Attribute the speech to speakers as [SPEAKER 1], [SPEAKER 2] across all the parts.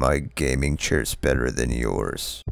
[SPEAKER 1] My gaming chair's better than yours.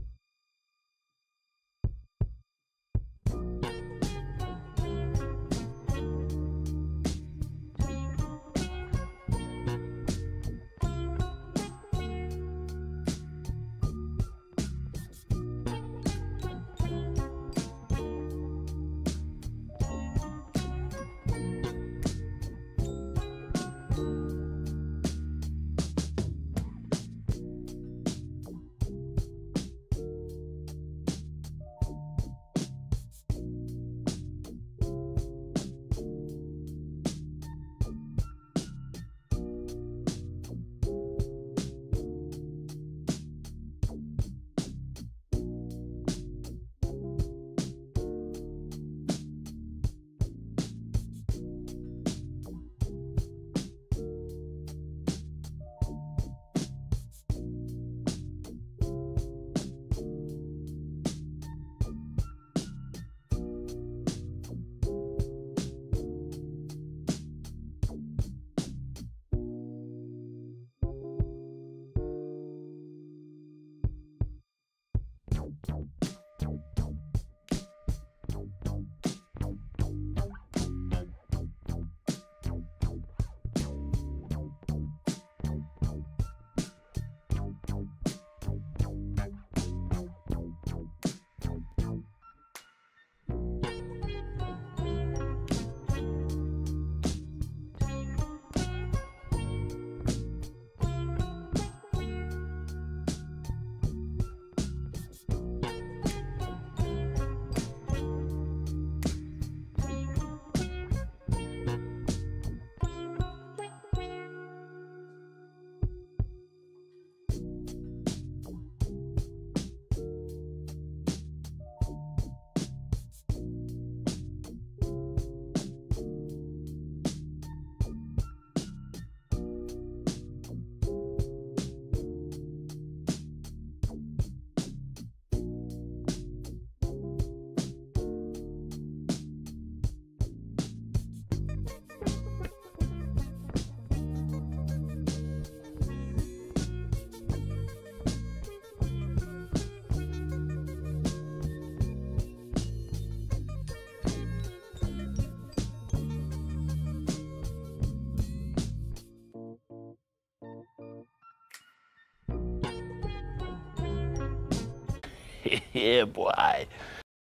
[SPEAKER 2] yeah, boy.